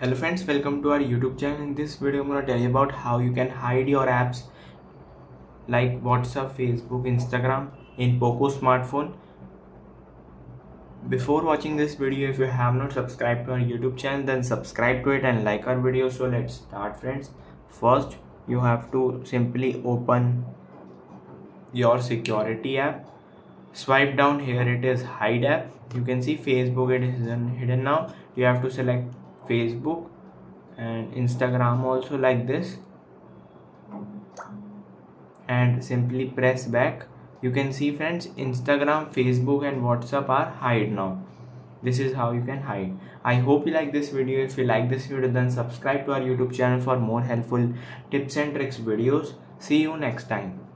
hello friends welcome to our youtube channel. In this video i'm going to tell you about how you can hide your apps like whatsapp facebook instagram in poco smartphone. Before watching this video if you have not subscribed to our youtube channel then subscribe to it and like our video. So let's start friends. First you have to simply open your security app. Swipe down. Here it is hide app. You can see facebook it is hidden now. You have to select facebook and instagram also like this. And simply press back. You can see friends instagram facebook and whatsapp are hide now. This is how you can hide. I hope you like this video. If you like this video then subscribe to our youtube channel for more helpful tips and tricks videos. See you next time